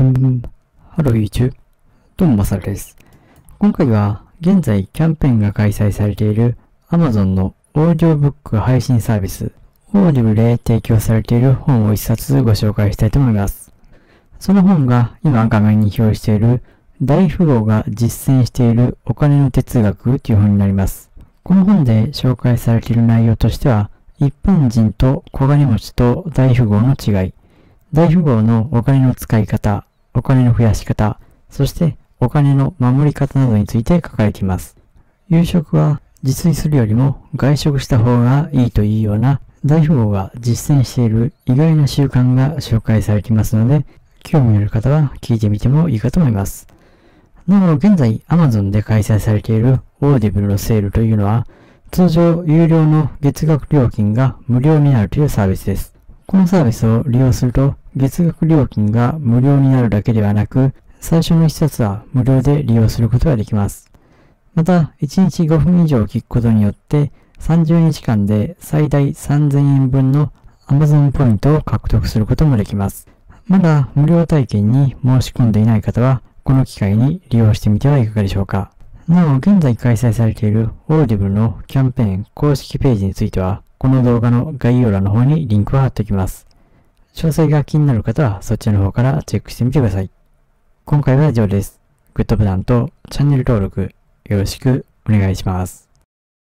ブンブン。ハロー YouTube。どうもまさるです。今回は現在キャンペーンが開催されている Amazon のオーディオブック配信サービス、 Audible で提供されている本を一冊ご紹介したいと思います。その本が今画面に表示している大富豪が実践しているお金の哲学という本になります。この本で紹介されている内容としては、一般人と小金持ちと大富豪の違い、大富豪のお金の使い方、お金の増やし方、そしてお金の守り方などについて書かれています。夕食は自炊するよりも外食した方がいいというような大富豪が実践している意外な習慣が紹介されていますので、興味ある方は聞いてみてもいいかと思います。なお、現在 Amazon で開催されている Audible のセールというのは、通常有料の月額料金が無料になるというサービスです。このサービスを利用すると、月額料金が無料になるだけではなく、最初の一冊は無料で利用することができます。また、1日5分以上聞くことによって、30日間で最大3000円分の Amazon ポイントを獲得することもできます。まだ無料体験に申し込んでいない方は、この機会に利用してみてはいかがでしょうか。なお、現在開催されている Audible のキャンペーン公式ページについては、この動画の概要欄の方にリンクを貼っておきます。詳細が気になる方はそちらの方からチェックしてみてください。今回は以上です。グッドボタンとチャンネル登録よろしくお願いします。